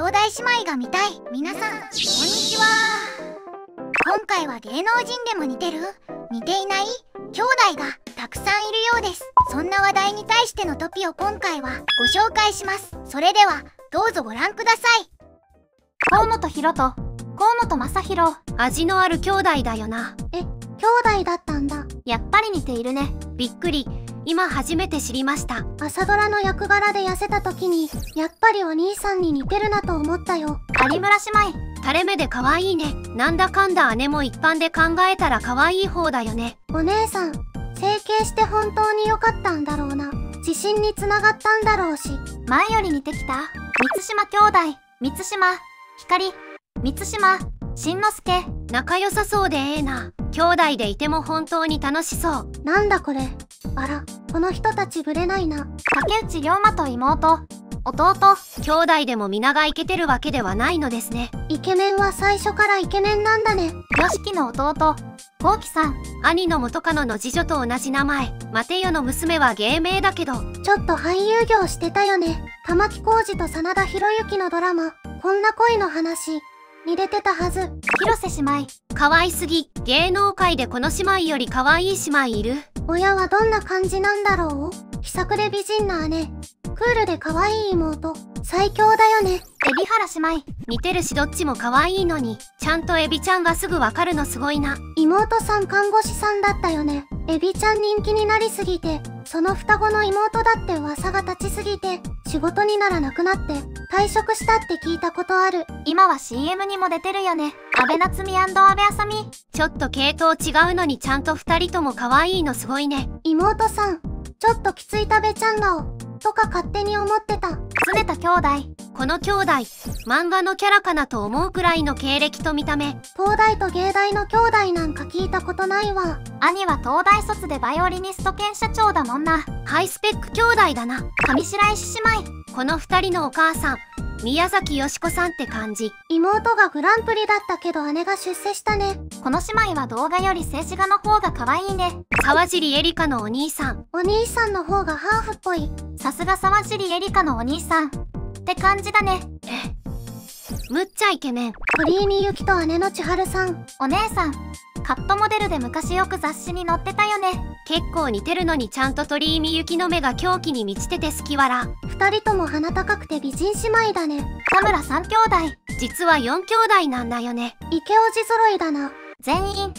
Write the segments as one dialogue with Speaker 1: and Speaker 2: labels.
Speaker 1: 兄弟姉妹が見たい。皆さんこんにちは。今回は芸能人でも似てる？似ていない？兄弟がたくさんいるようです。そんな話題に対してのトピを今回はご紹介します。それではどうぞご覧ください。
Speaker 2: 河本ひろと河本正宏
Speaker 3: 味のある兄弟だよな。
Speaker 2: え兄弟だったんだ。やっぱり似ているね。
Speaker 3: びっくり今初めて知りました。
Speaker 2: 朝ドラの役柄で痩せた時にやっぱりお兄さんに似てるなと思ったよ。有村姉妹
Speaker 3: 垂れ目で可愛いね。なんだかんだ姉も一般で考えたら可愛い方だよね。
Speaker 2: お姉さん整形して本当に良かったんだろうな。自信につながったんだろうし。前より似てきた？満島兄弟満島。光満島。しんのすけ
Speaker 3: 仲良さそうでええな。兄弟でいても本当に楽しそう。
Speaker 2: なんだこれあらこの人たちぶれないな。竹内涼真と妹。弟。
Speaker 3: 兄弟でも皆がイケてるわけではないのですね。
Speaker 2: イケメンは最初からイケメンなんだね。よしきの弟。こうきさん。
Speaker 3: 兄の元カノの次女と同じ名前。マテヨの娘は芸名だけど。
Speaker 2: ちょっと俳優業してたよね。玉置浩二と真田広之のドラマ。こんな恋の話。に出てたはず。広瀬姉妹。
Speaker 3: 可愛すぎ。芸能界でこの姉妹より可愛い姉妹いる
Speaker 2: 親はどんな感じなんだろう？気さくで美人な姉。クールで可愛い妹。最強だよね。エビ原姉妹。
Speaker 3: 似てるしどっちも可愛いのに。ちゃんとエビちゃんがすぐわかるのすごいな。
Speaker 2: 妹さん看護師さんだったよね。エビちゃん人気になりすぎて。その双子の妹だって噂が立ちすぎて。仕事にならなくなって。退職したって聞いたことある。今は CM にも出てるよね安倍夏実安部あさみ
Speaker 3: ちょっと系統違うのにちゃんと2人とも可愛いのすごいね。
Speaker 2: 妹さんちょっときつい食べちゃん顔とか勝手に思ってた。常田兄弟。
Speaker 3: この兄弟漫画のキャラかなと思うくらいの経歴と見た目。
Speaker 2: 東大と芸大の兄弟なんか聞いたことないわ。兄は東大卒でバイオリニスト兼社長だもんな。
Speaker 3: ハイスペック兄弟だな。
Speaker 2: 上白石姉妹。
Speaker 3: この2人のお母さん宮崎よし子さんって感じ。
Speaker 2: 妹がグランプリだったけど姉が出世したね。この姉妹は動画より静止画の方が可愛いね。
Speaker 3: 沢尻エリカのお兄さん。
Speaker 2: お兄さんの方がハーフっぽい。さすが沢尻エリカのお兄さん。って感じだね。
Speaker 3: え？むっちゃイケメン。
Speaker 2: 鳥居みゆきと姉の千春さん。お姉さんカットモデルで昔よく雑誌に載ってたよね。
Speaker 3: 結構似てるのにちゃんと鳥居みゆきの目が狂気に満ちてて好きわら
Speaker 2: 二人とも鼻高くて美人姉妹だね。田村三兄弟。
Speaker 3: 実は四兄弟なんだよね。
Speaker 2: イケオジ揃いだな。全員。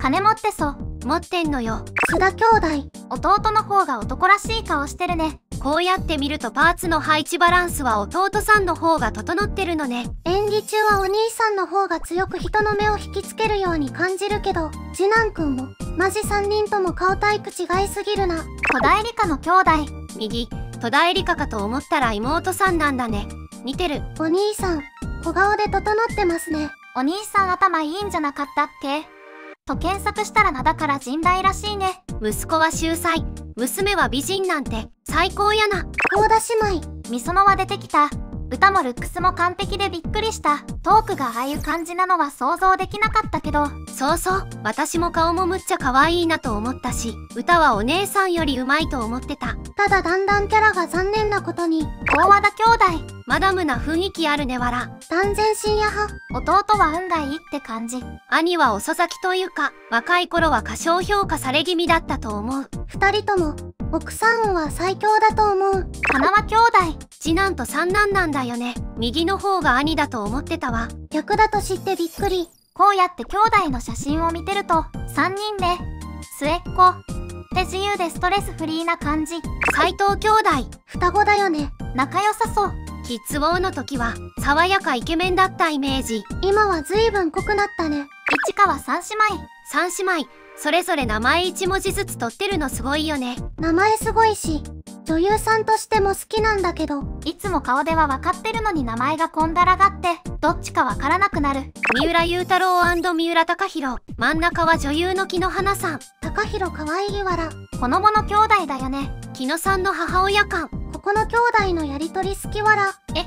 Speaker 2: 金持ってそう。
Speaker 3: 持ってんのよ。
Speaker 2: 須田兄弟。弟の方が男らしい顔してるね
Speaker 3: こうやって見るとパーツの配置バランスは弟さんの方が整ってるのね。
Speaker 2: 演技中はお兄さんの方が強く人の目を引きつけるように感じるけど次男くんもマジ3人とも顔タイプ違いすぎるな。戸田恵梨香の兄弟。
Speaker 3: 右。戸田恵梨香かと思ったら妹さんなんだね。似てる。
Speaker 2: お兄さん小顔で整ってますね。お兄さん頭いいんじゃなかったっけと検索したら名だから人大らしいね。
Speaker 3: 息子は秀才娘は美人なんて最高やな。
Speaker 2: 幸田姉妹。みそのは出てきた歌もルックスも完璧でびっくりした。トークがああいう感じなのは想像できなかったけど。
Speaker 3: そうそう。私も顔もむっちゃ可愛いなと思ったし歌はお姉さんより上手いと思ってた。
Speaker 2: ただだんだんキャラが残念なことに。大和田兄弟。
Speaker 3: マダムな雰囲気あるねわら。
Speaker 2: 断然深夜派。弟は運がいいって感じ。
Speaker 3: 兄は遅咲きというか若い頃は過小評価され気味だったと思う。
Speaker 2: 二人とも奥さんは最強だと思う。花輪兄弟。
Speaker 3: 次男と三男なんだよね。右の方が兄だと思ってたわ。
Speaker 2: 逆だと知ってびっくり。こうやって兄弟の写真を見てると3人で末っ子。で自由でストレスフリーな感じ。
Speaker 3: 斎藤兄弟。
Speaker 2: 双子だよね。仲良さそう。
Speaker 3: キッズウォーの時は爽やかイケメンだったイメージ。
Speaker 2: 今は随分濃くなったね。市川三姉妹。
Speaker 3: 三姉妹それぞれ名前1文字ずつ取ってるのすごいよね。
Speaker 2: 名前すごいし女優さんとしても好きなんだけど。いつも顔では分かってるのに名前がこんだらがってどっちか分からなくなる。
Speaker 3: 三浦雄太郎三浦貴大真ん中は女優の木野花さん。
Speaker 2: 貴弘かわいいわら。ほのぼの兄弟だよね。
Speaker 3: 木野さんの母親感。
Speaker 2: ここの兄弟のやりとり好きわら。え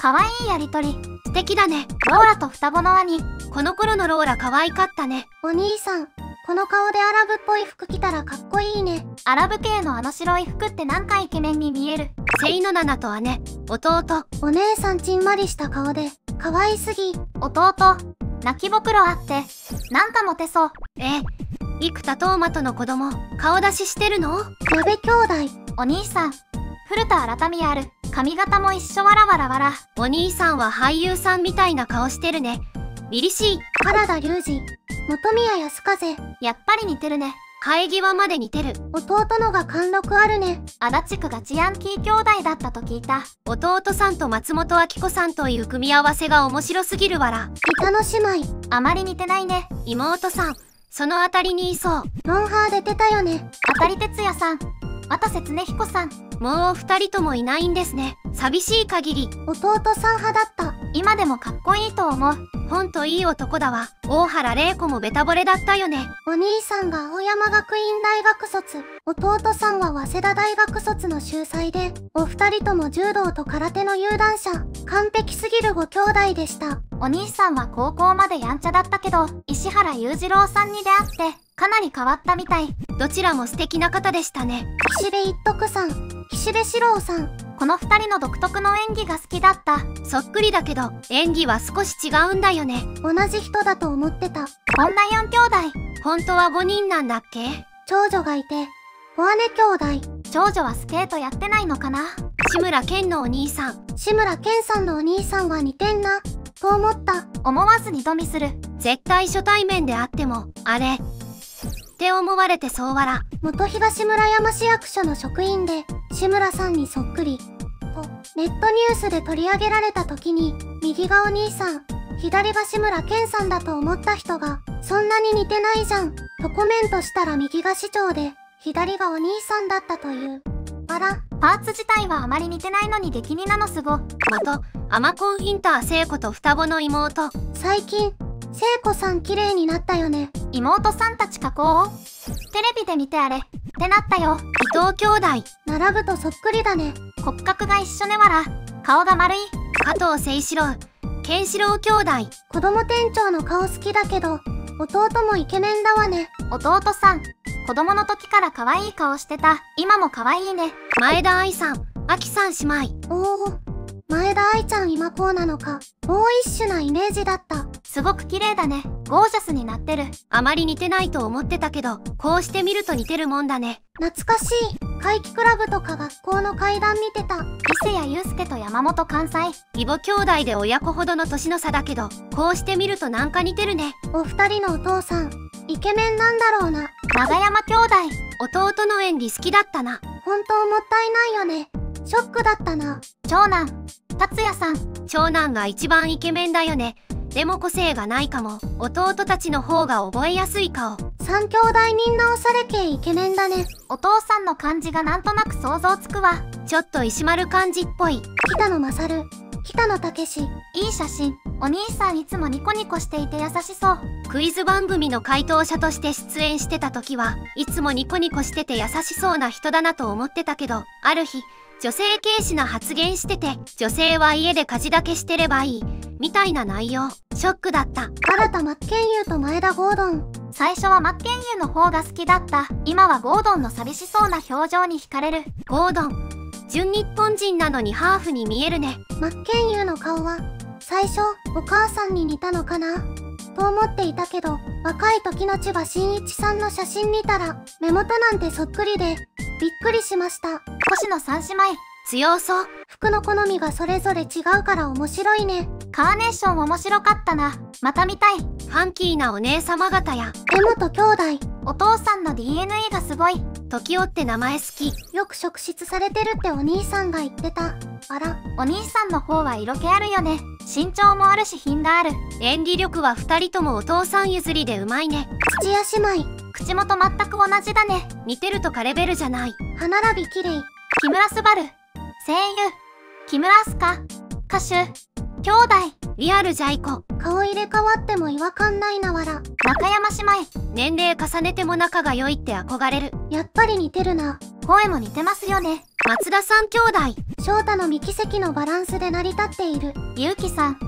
Speaker 2: かわいいやりとり。
Speaker 3: 素敵だね。
Speaker 2: ローラと双子の兄。
Speaker 3: この頃のローラ可愛かったね。
Speaker 2: お兄さんこの顔でアラブっぽい服着たらかっこいいね。
Speaker 1: アラブ系のあの白い服ってなんかイケメンに見える？
Speaker 3: セイのナナと姉、弟、
Speaker 2: お姉さんちんまりした顔で、可愛すぎ。
Speaker 1: 弟、泣きぼくろあって、なんかモテそう。
Speaker 3: え、生田斗真との子供、顔出ししてるの？
Speaker 2: 矢部兄弟。
Speaker 1: お兄さん、古田改みある。髪型も一緒わらわらわら。
Speaker 3: お兄さんは俳優さんみたいな顔してるね。凛々しい。
Speaker 2: 原田龍二。本宮康風。
Speaker 1: やっぱり似てるね。
Speaker 3: 生え際まで似てる。
Speaker 2: 弟のが貫禄あるね。
Speaker 1: 足立区がチヤンキー兄弟だったと聞いた。
Speaker 3: 弟さんと松本明子さんという組み合わせが面白すぎるわら。
Speaker 2: 板の姉妹。
Speaker 1: あまり似てないね。
Speaker 3: 妹さん、そのあたりにいそう。
Speaker 2: ロンハーで出たよね。
Speaker 1: 当たり哲也さん。渡瀬恒彦さん。
Speaker 3: もう二人ともいないんですね。寂しい限り。
Speaker 2: 弟さん派だった。
Speaker 1: 今でもかっこいいと思う。
Speaker 3: ほんといい男だわ。大原玲子もベタ惚れだったよね。
Speaker 2: お兄さんが青山学院大学卒。弟さんは早稲田大学卒の秀才で、お二人とも柔道と空手の有段者。完璧すぎるご兄弟でした。
Speaker 1: お兄さんは高校までやんちゃだったけど、石原裕次郎さんに出会って、かなり変わったみたい。
Speaker 3: どちらも素敵な方でしたね。
Speaker 2: 岸辺一徳さん、岸辺四郎さん。
Speaker 1: この二人の独特の演技が好きだった。
Speaker 3: そっくりだけど、演技は少し違うんだよね。
Speaker 2: 同じ人だと思ってた。
Speaker 1: こんな四兄弟。
Speaker 3: 本当は5人なんだっけ？
Speaker 2: 長女がいて、小姉兄弟。
Speaker 1: 長女はスケートやってないのかな？
Speaker 3: 志村けんのお兄さん。
Speaker 2: 志村けんさんのお兄さんは似てんな。と思った。
Speaker 1: 思わず二度見する。
Speaker 3: 絶対初対面であっても、あれ。って思われてそうわら。
Speaker 2: 元東村山市役所の職員で、志村さんにそっくり。と、ネットニュースで取り上げられた時に、右がお兄さん、左が志村けんさんだと思った人が、そんなに似てないじゃん。とコメントしたら右が市長で、左がお兄さんだったという。あら、
Speaker 1: パーツ自体はあまり似てないのに激似なのすご。
Speaker 3: 元、アマコンヒンター聖子と双子の妹。
Speaker 2: 最近、聖子さん綺麗になったよね。
Speaker 1: 妹さんたち加工をテレビで見てあれ。ってなったよ。
Speaker 3: 伊藤兄弟。
Speaker 2: 並ぶとそっくりだね。
Speaker 1: 骨格が一緒ねわら。顔が丸い。
Speaker 3: 加藤清志郎。ケンシロウ兄弟。
Speaker 2: 子供店長の顔好きだけど、弟もイケメンだわね。
Speaker 1: 弟さん。子供の時から可愛い顔してた。今も可愛いね。
Speaker 3: 前田愛さん。あきさん姉妹。
Speaker 2: おお、前田愛ちゃん今こうなのか。ボーイッシュなイメージだった。
Speaker 1: すごく綺麗だね。ゴージャスになってる。
Speaker 3: あまり似てないと思ってたけど、こうして見ると似てるもんだね。
Speaker 2: 懐かしい。怪奇クラブとか学校の階段見てた。
Speaker 1: 伊勢谷友介と山本関西。
Speaker 3: 義母兄弟で親子ほどの年の差だけど、こうして見るとなんか似てるね。
Speaker 2: お二人のお父さん、イケメンなんだろうな。
Speaker 1: 長山兄弟。
Speaker 3: 弟の演技好きだったな。
Speaker 2: 本当もったいないよね。ショックだったな。
Speaker 1: 長男、達也さん。
Speaker 3: 長男が一番イケメンだよね。でも個性がないかも。弟たちの方が覚えやすい顔。
Speaker 2: 三兄弟みんなおされ系イケメンだね。
Speaker 1: お父さんの感じがなんとなく想像つくわ。
Speaker 3: ちょっと石丸感じっぽい。
Speaker 2: 北野勝、北野武。
Speaker 1: いい写真。お兄さんいつもニコニコしていて優しそう。
Speaker 3: クイズ番組の回答者として出演してた時はいつもニコニコしてて優しそうな人だなと思ってたけど、ある日、女性軽視な発言してて、女性は家で家事だけしてればいい、みたいな内容。ショックだった。
Speaker 2: 新田真剣佑と前田ゴードン。
Speaker 1: 最初は真剣佑の方が好きだった。今はゴードンの寂しそうな表情に惹かれる。
Speaker 3: ゴードン。純日本人なのにハーフに見えるね。
Speaker 2: 真剣佑の顔は、最初、お母さんに似たのかな？と思っていたけど、若い時の千葉真一さんの写真見たら、目元なんてそっくりで、びっくりしました。
Speaker 1: 星野三姉妹。
Speaker 3: 強そう。
Speaker 2: 服の好みがそれぞれ違うから面白いね。
Speaker 1: カーネーション面白かったな。また見たい。
Speaker 3: ファンキーなお姉様方や、
Speaker 2: 江本兄弟。
Speaker 1: お父さんの DNA がすごい。
Speaker 3: 時おって名前好き。
Speaker 2: よく職質されてるってお兄さんが言ってた。あら、
Speaker 1: お兄さんの方は色気あるよね。身長もあるし品がある。
Speaker 3: 演技力は二人ともお父さん譲りでうまいね。
Speaker 2: 土屋姉妹。
Speaker 1: 口元全く同じだね。
Speaker 3: 似てるとかレベルじゃない。
Speaker 2: 歯並び綺麗。
Speaker 1: 木村昴。声優。木村明日香。歌手。兄弟。
Speaker 3: リアルジャイコ。
Speaker 2: 顔入れ替わっても違和感ないなわら。
Speaker 1: 中山姉妹。
Speaker 3: 年齢重ねても仲が良いって憧れる。
Speaker 2: やっぱり似てるな。
Speaker 1: 声も似てますよね。
Speaker 3: 松田さん兄弟。
Speaker 2: 翔太の三木関のバランスで成り立っている。
Speaker 1: ゆうきさん。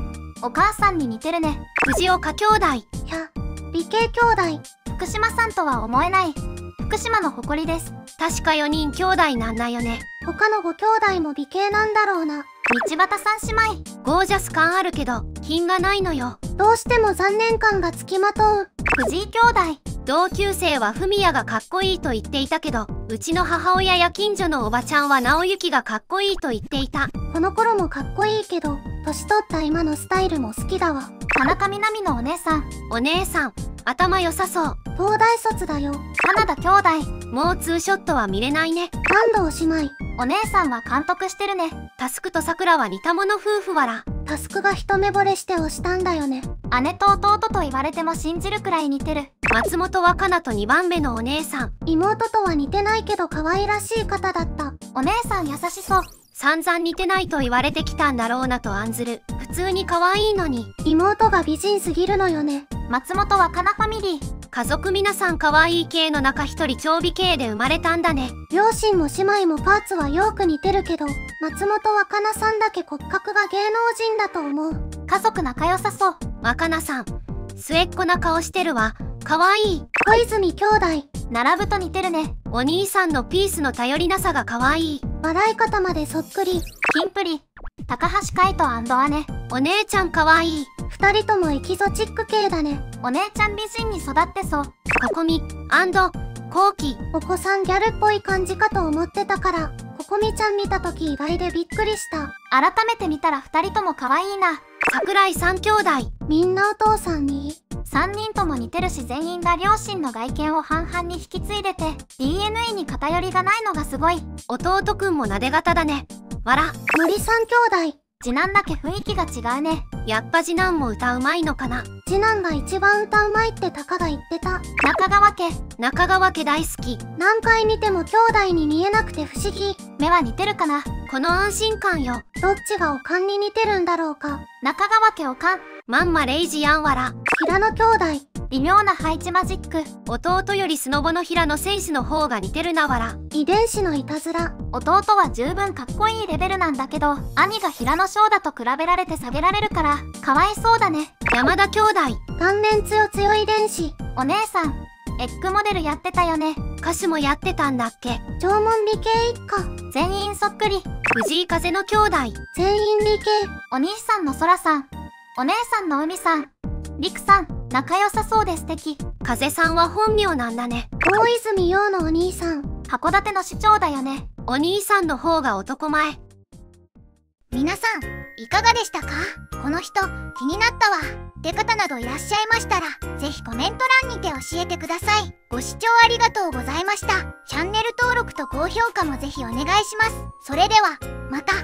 Speaker 1: お母さんに似てるね。
Speaker 3: 藤岡兄弟。
Speaker 2: ひゃ、美形兄弟。福島さんとは思えない福島の誇りです
Speaker 3: 確か4人兄弟なんだよね
Speaker 2: 他のご兄弟も美形なんだろうな道端さん姉妹。
Speaker 3: ゴージャス感あるけど品がないのよ。
Speaker 2: どうしても残念感がつきまとう。藤井兄弟。
Speaker 3: 同級生はフミヤがかっこいいと言っていたけどうちの母親や近所のおばちゃんは直行がかっこいいと言っていた。
Speaker 2: この頃もかっこいいけど年取った今のスタイルも好きだわ。田中みな実のお姉さん。
Speaker 3: お姉さん頭良さそう。
Speaker 2: 東大卒だよ。花田兄弟。
Speaker 3: もうツーショットは見れないね。
Speaker 2: 安藤姉妹お姉さんは監督してるね。
Speaker 3: タスクとさくらは似た者夫婦わら。
Speaker 2: タスクが一目惚れして押したんだよね。姉と弟と言われても信じるくらい似てる。
Speaker 3: 松本若菜と2番目のお姉さん。
Speaker 2: 妹とは似てないけど可愛らしい方だった。お姉さん優しそう。
Speaker 3: 散々似てないと言われてきたんだろうなと案ずる。普通に可愛いのに。
Speaker 2: 妹が美人すぎるのよね松本若菜ファミリー。
Speaker 3: 家族皆さん可愛い系の中一人長美系で生まれたんだね。
Speaker 2: 両親も姉妹もパーツはよく似てるけど松本若菜さんだけ骨格が芸能人だと思う。家族仲良さそう。
Speaker 3: 若菜さん末っ子な顔してるわ。可愛い。
Speaker 2: 小泉兄弟。並ぶと似てるね。
Speaker 3: お兄さんのピースの頼りなさが可愛い。
Speaker 2: 笑い方までそっくり。キンプリ。高橋海人姉。
Speaker 3: お姉ちゃん可愛い
Speaker 2: 二人ともエキゾチック系だね。お姉ちゃん美人に育ってそう。
Speaker 3: ここみコウキ
Speaker 2: お子さんギャルっぽい感じかと思ってたから。ここみちゃん見た時意外でびっくりした。改めて見たら二人とも可愛いな。
Speaker 3: 桜井三兄弟。
Speaker 2: みんなお父さんに？3人とも似てるし全員が両親の外見を半々に引き継いでて DNA に偏りがないのがすごい。
Speaker 3: 弟くんもなで型だね。わら
Speaker 2: 森三兄弟次男だけ雰囲気が違うね。
Speaker 3: やっぱ次男も歌うまいのかな。
Speaker 2: 次男が一番歌うまいってたかが言ってた。中川家。
Speaker 3: 中川家大好き。
Speaker 2: 何回見ても兄弟に見えなくて不思議。目は似てるかな。
Speaker 3: この安心感よ。
Speaker 2: どっちがおかんに似てるんだろうか。中川家おかん
Speaker 3: まんまレイジやんわら
Speaker 2: 平野兄弟。微妙な配置マジック。
Speaker 3: 弟よりスノボの平野選手の方が似てるなわら。
Speaker 2: 遺伝子のいたずら。弟は十分かっこいいレベルなんだけど兄が平野翔だと比べられて下げられるからかわいそうだね。
Speaker 3: 山田兄弟。
Speaker 2: 顔面強強遺伝子。お姉さんエッグモデルやってたよね。
Speaker 3: 歌手もやってたんだっけ。
Speaker 2: 縄文理系一家。全員そっくり。
Speaker 3: 藤井風の兄弟。
Speaker 2: 全員理系。お兄さんの空さんお姉さんの海さんりくさん仲良さそうで素敵。
Speaker 3: 風さんは本名なんだね。
Speaker 2: 大泉洋のお兄さん。函館の市長だよね。
Speaker 3: お兄さんの方が男前。
Speaker 1: 皆さんいかがでしたか？この人気になったわ。って方などいらっしゃいましたらぜひコメント欄にて教えてください。ご視聴ありがとうございました。チャンネル登録と高評価もぜひお願いします。それではまた